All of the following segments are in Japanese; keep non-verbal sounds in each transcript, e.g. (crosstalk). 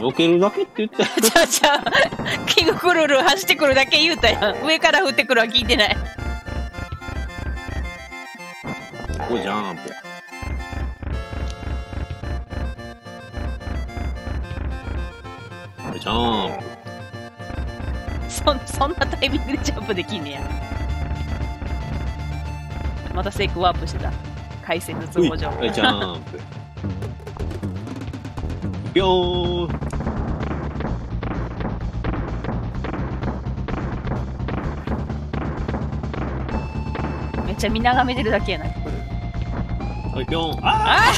避けるだけって言って。(laughs) じゃあじゃあ、キングクルール走ってくるだけ言うたやん。上から降ってくるは聞いてない。ここジャンプ。これジャンプ。そ、そんなタイミングでジャンプできんねや。またセイクワープしてた。回線の都合上。ジャンプ。ぴょーん。めっちゃ見眺めてるだけやな、これ。はい、ぴょん。あ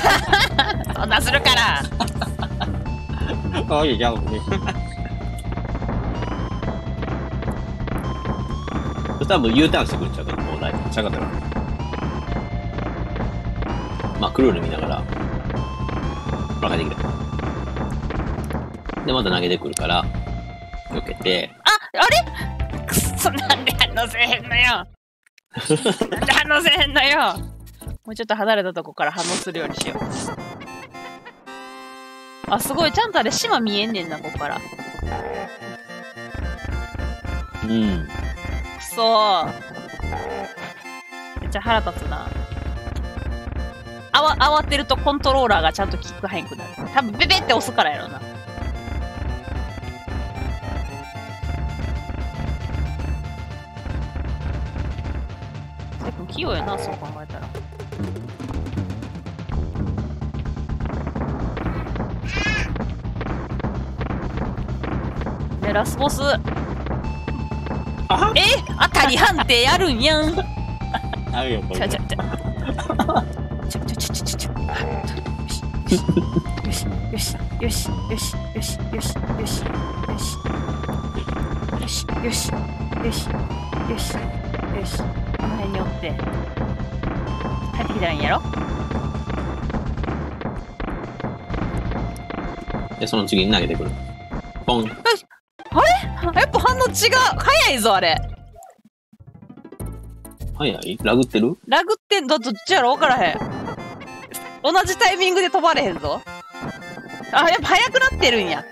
(laughs) そんなんするから。(laughs) ああ、いや、ジャンプね。そしたらもう U ターンしてくるんちゃうかな、もうライト。ちゃうかったから。まあ、クルール見ながら、バカできる。で、また投げてくるから、避けて、あ、あれ？くっそ、なんで反応せえへんのよ。なんで反応せえへんのよ。もうちょっと離れたとこから反応するようにしよう。あ、すごい。ちゃんとあれ島見えんねんな、ここから。うん。くそー。めっちゃ腹立つな。あわ、慌てるとコントローラーがちゃんとキック入んくなる。多分ベベって押すからやろな。器用やな、そう考えたら。ね、ラスボス。あ？え？当たり判定やるんやん。あるよ、これちゃ。ちゃちゃ。ちょちょちょちょちょちょ。よしよしよしよしよしよしよしよしよしよしよしよしよしよしこの辺におって帰ってきたらいいんやろで、その次に投げてくる。ポン。やっぱ反応違う。早いぞあれ。早い？ラグってる？ラグってんだどっちやろ？分からへん。同じタイミングで飛ばれへんぞ。あやっぱ速くなってるんや。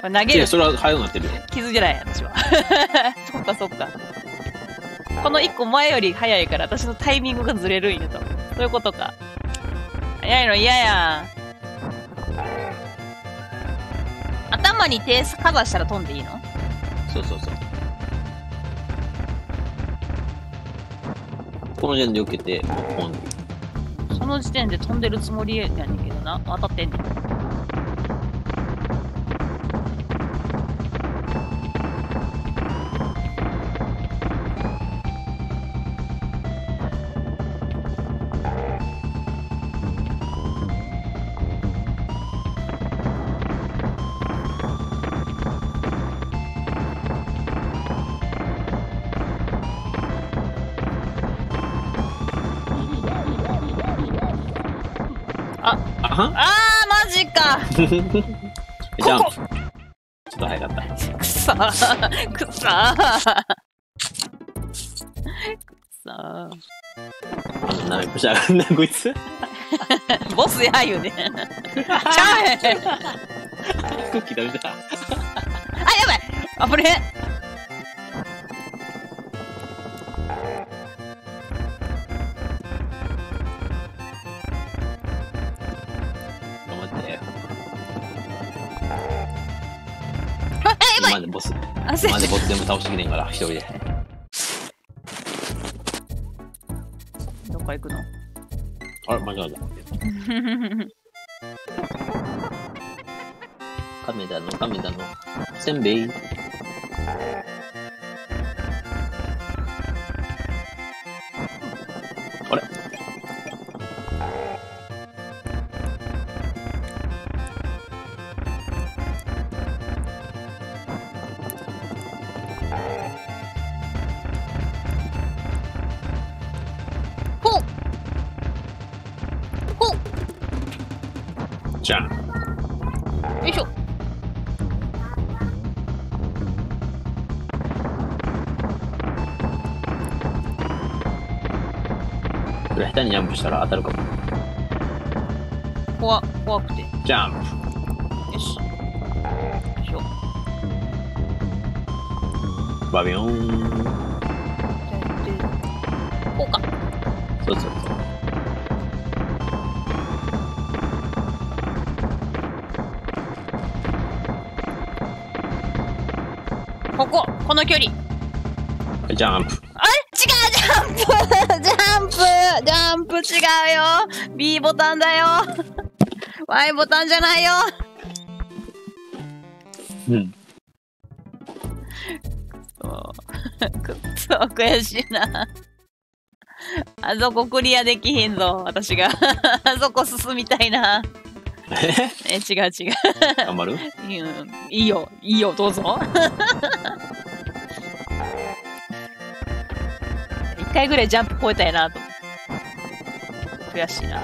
投げる。いや、それは早くなってるよ。気づいてない私は。(laughs) そっかそっかこの一個前より早いから私のタイミングがずれるんやと。そういうことか。早いの嫌や頭に手かざしたら飛んでいいの？そうそうそう。この時点で受けて、ポン。その時点で飛んでるつもりやねんけどな。当たってんねんあーマジかジャンプ。ちょっと早かった。くそーくそーくそーなめくし上がんな、こいつ。ボスや言うね。ちゃうへん。クッキー食べた。あ、やばいあぶねまでボス、あ、せ今までボス全部倒してきてんから、一人で。どこ行くの？あれ、間違えた。(laughs) 亀田の、亀田の、せんべい？下手にジャンプしたら当たるかも。怖怖くてジャンよし。よいしょ。バビョーン。でこうか。そうそうそう。こここの距離はいジャンプ。あれ？違うジャンプジャンプ違うよ !B ボタンだよ (laughs) !Y ボタンじゃないようん。くっそ悔しいな。あそこクリアできひんぞ、私が。(laughs) あそこ進みたいな。え？え、違う違う。頑張る？うんいいよ、いいよ、どうぞ。(laughs) 一回ぐらいジャンプ超えたいなと思って。悔しいな。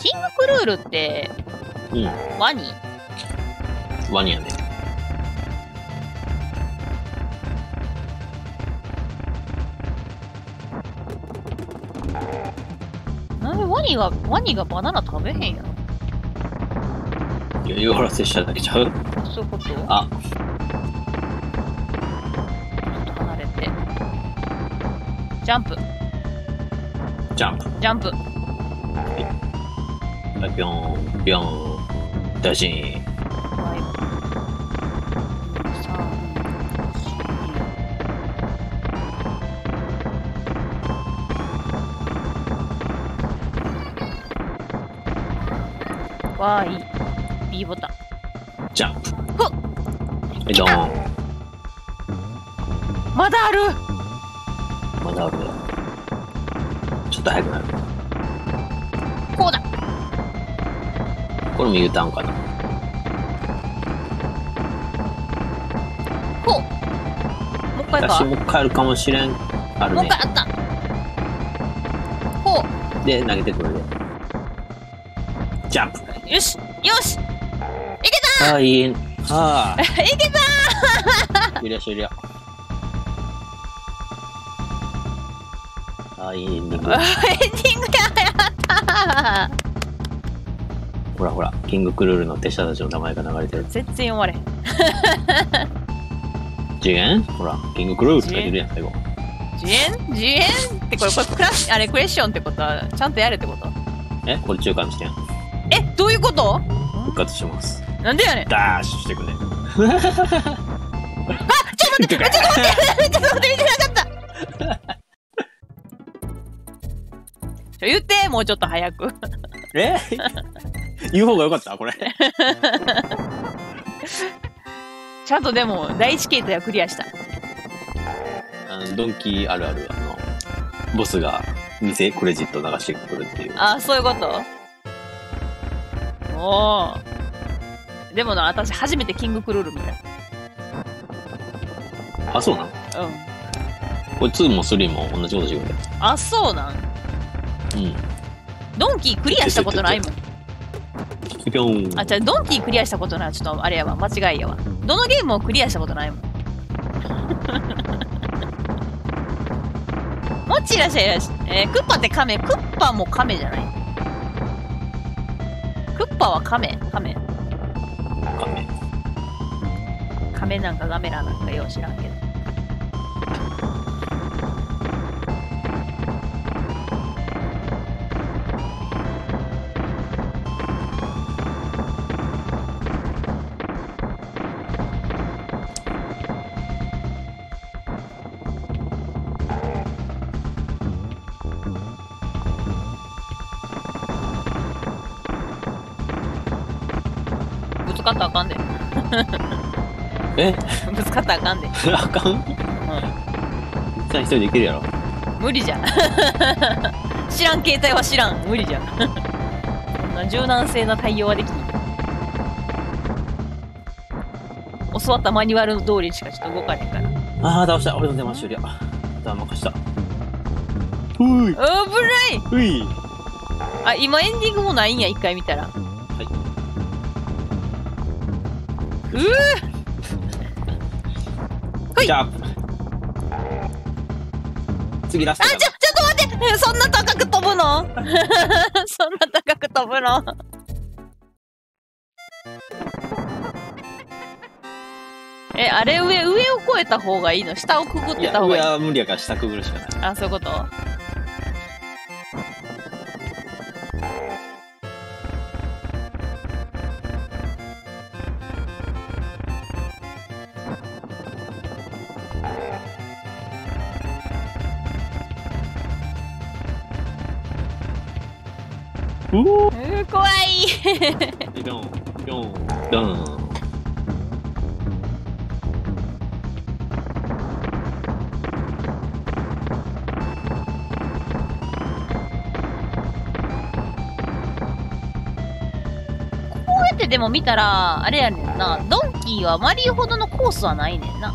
キングクルールってうん。ワニ？ワニやね。なんでワニが、ワニがバナナ食べへんやろ余裕らせしただけちゃう？そういうこと？あ、ジャンプ、ジャンプ。ジャンプ。はいビョーン、ビョーン。大臣。はい。三、四。Y、B ボタン。ジャンプ。ほっ。まだあるまだあるね。ちょっと早くなる。こうだこれも U ターンかな。こうもう一回か私も帰るかもしれん。あるねもう一。回あったこで、投げてくるで。ジャンプ。うよしよしああ、いい。はあ。(laughs) いけた終了終了。ああ、いいエンディングエン。ディングややったほらほら、キングクルールの手下たちの名前が流れてる。全然読まれへん次元ほら、キングクルールって書いてるやん、最後。ジエン？ジエン？ってこれこれクラスあれクエスチョンってこと？はちゃんとやれってこと？えこれ中間地点。えどういうこと？復活します。なんでやねんダッシュしてくね。ちょっと待ってちょっと待ってちょっと待ってもうちょっと早く。え？言う方がよかった？これ。ちゃんとでも第一形態はクリアした。あの、ドンキーあるある、あの、ボスが店クレジット流してくるっていう。あそういうこと？おおでもな私初めてキングクルール見た。あ、そうなん？うん。これ2も3も同じことしてくれあそうなん？うん。ドンキークリアしたことないもんピピョン。あ、じゃあドンキークリアしたことない。ちょっとあれやわ。間違いやわ。どのゲームをクリアしたことないもん。(laughs) もちらしゃいらし。えー、クッパって亀。クッパも亀じゃないクッパは亀亀。カメ。亀なんかガメラなんかよう知らんけど。ったらあかんで。え？ぶつかったらあかんで。あかん？さあ一人でいけるやろ。無理じゃん (laughs) 知らん携帯は知らん無理じゃんそんな柔軟性な対応はできん教わったマニュアル通りにしかちょっと動かれへんからああ、倒した。俺の出ま終了。じゃあ任した。ふい。危ないふい。あ今エンディングもないんや一回見たらはい。うー。ほい。ジャンプ。次ラストかなあちょちょっと待待って。そんな高く飛ぶの？(laughs) そんな高く飛ぶの？え、あれ上、上を越えた方がいいの？下をくぐっいや、てた方がいい上は無理やから下くぐるしかない。あ、そういうこと？うー怖いピョン、ピョン、ドン。こうやってでも見たら、あれやねんな。ドンキーはマリオほどのコースはないねんな。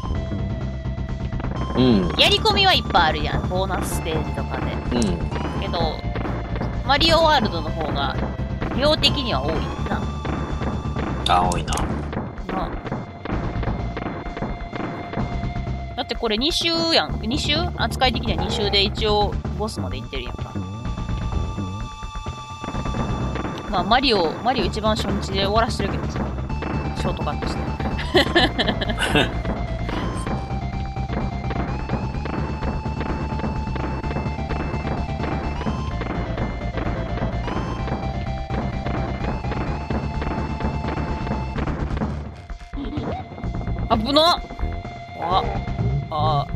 うん、やり込みはいっぱいあるやん。ボーナスステージとかで。うん。けど、マリオワールドの方が量的には多いな。あ、多いな。なだってこれ2周やん。2周？扱い的には2周で一応ボスまで行ってるやんか。まあマリオ、マリオ一番初日で終わらしてるけどさ。ショートカットして。(laughs) 危なっあ、あ、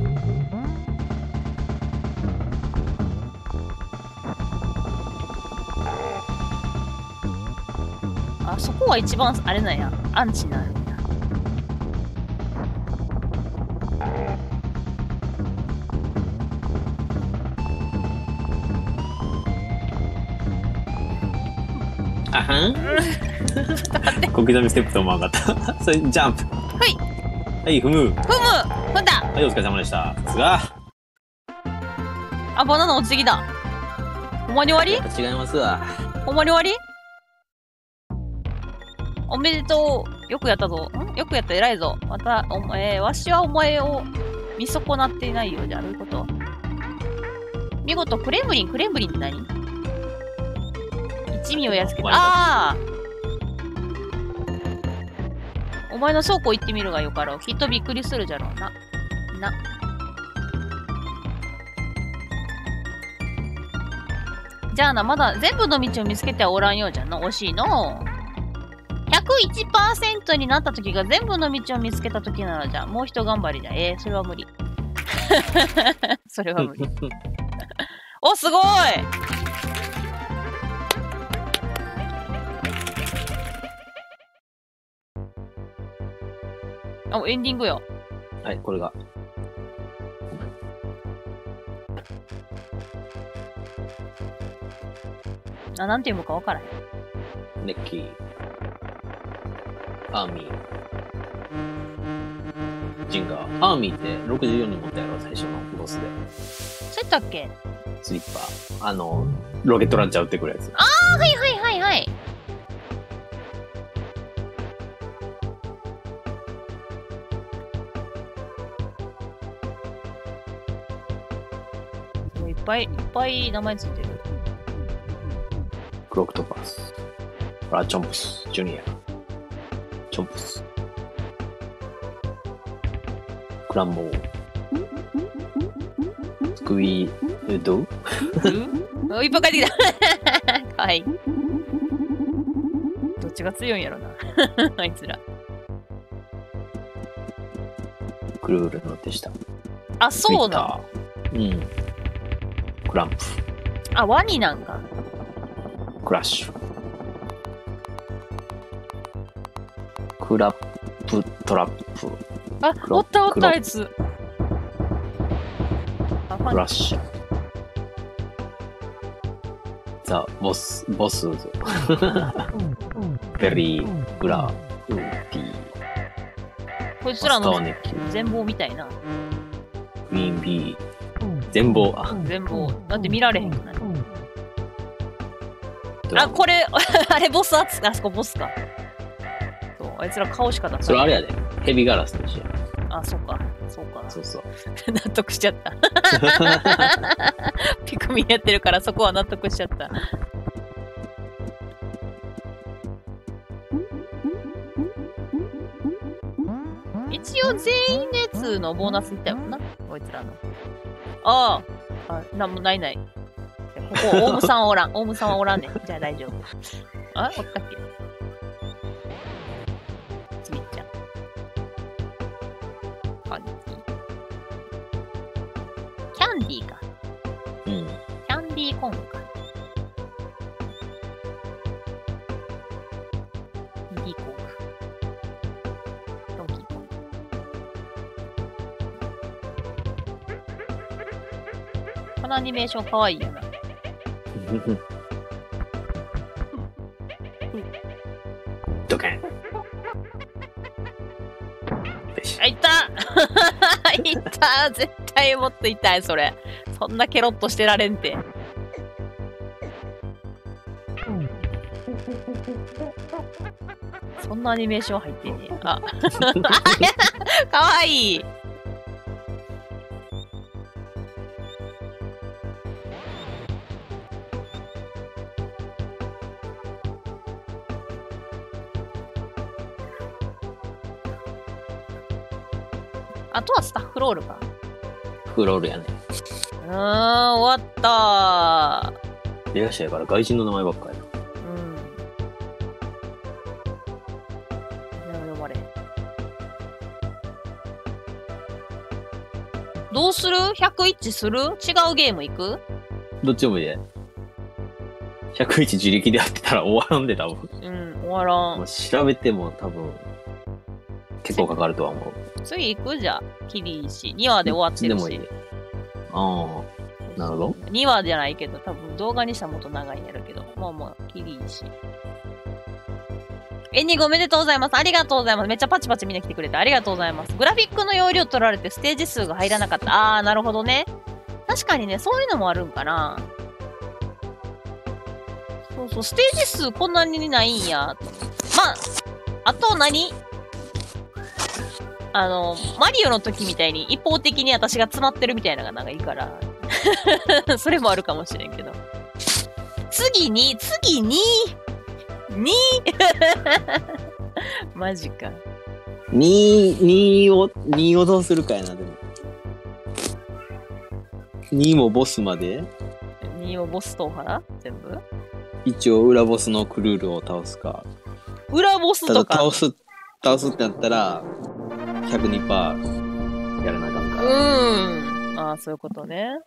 あそこは一番あれなんや。アンチなんや。あはん？(laughs) 小刻みステップとも上がった。(laughs) それ、ジャンプ。はい。はい、踏む。ふむ踏んだはい、お疲れ様でした。さすが。あ、バナナ落ちてきた。ほんまに終わり？違いますわ。ほんまに終わり？おめでとう。よくやったぞ。ん？よくやった。偉いぞ。また、お前、わしはお前を見損なっていないよ。じゃあ、どういうこと？見事、クレムリン。クレムリンって何？一味をやっつけた。ああお前の倉庫行ってみるがよかろう。きっとびっくりするじゃろうな。な。じゃあな、まだ全部の道を見つけてはおらんようじゃんの。惜しいの。101%になった時が全部の道を見つけた時ならじゃ、もう一頑張りじゃん。えー、それは無理。(laughs) それは無理。(laughs) お、すごいあ、エンディングよ。はい、これが。あ、なんて読むかわからへん。ネッキー。アーミー。ジンガー。アーミーって64に持ったやろ、最初のボスで。そうやったっけ？スリッパー。あの、ロケットランチャー撃ってくるやつ。あ、はいはいはいはい。ぱいいっぱい名前ついてる。クロクトパス。ほら、チョンプス。ジュニア。チョンプス。クランボー。スクイード？う？んいっぱい帰ってきた。(laughs) かわいい。どっちが強いんやろな。(laughs) あいつら。クルールの手下。あ、そうだ。うん。クランプ。あ、ワニなんか。クラッシュ。クラップトラップ。あ、黒おったおっ黒たあいつ。クラッシュ。ザ・ボス、ボスズ。ベリー、グラウ、ウーティー。こいつらの全貌みたいな。ウィンビー。全貌。あ、全貌。だって見られへんくない。あ、これ、(laughs) あれボスあつあそこボスか。そう、あいつら顔しか出さない。それあれやで。ヘビガラスと一緒や。あ、そうか。そうか。そうそう。(laughs) 納得しちゃった。(laughs) ピクミンやってるからそこは納得しちゃった。一応全員列のボーナスいったよな、こいつらの。ああ、あなんもないない。ここ、オウムさんはおらん。(laughs) オウムさんはおらんねん。じゃあ大丈夫。(laughs) あおったっけ？つみっちゃん。カンディ。キャンディーか。うん。キャンディーコーンか。のアニメーションかわいいよな。ドカン。あ、いった (laughs) いった絶対もっと痛い、それ。そんなケロッとしてられんて。そんなアニメーション入ってんねや。あ、(laughs) かわいい。フロールか。フロールやね。うーん、終わった出だしやから外人の名前ばっかりや。うん。でも読まれへん。どうする ?100 一致する？違うゲーム行く？どっちもいいで。101自力でやってたら終わらんで、多分。うん、終わらん。調べても多分、結構かかるとは思う。次行く？じゃん。キリいいし。2話で終わってるし。でもいいで。ああ、なるほど。2話じゃないけど、多分動画にしたらもっと長いんやるけど。まあまあ、キリいいし。エンディングおめでとうございます。ありがとうございます。めっちゃパチパチみんな来てくれてありがとうございます。グラフィックの容量取られてステージ数が入らなかった。あー、なるほどね。確かにね、そういうのもあるんかな。そうそう、ステージ数こんなにないんや。まあ、あと何？あの、マリオの時みたいに一方的に私が詰まってるみたいなのがなんかいいから。(laughs) それもあるかもしれんけど。次に、次に、に、(laughs) マジか。2、2を、2をどうするかやな、でも。2もボスまで、2をボスとかな全部？一応裏ボスのクルールを倒すか。裏ボスとか。倒す、倒すってなったら、102%やらなあかんから。うん。ああ、そういうことね。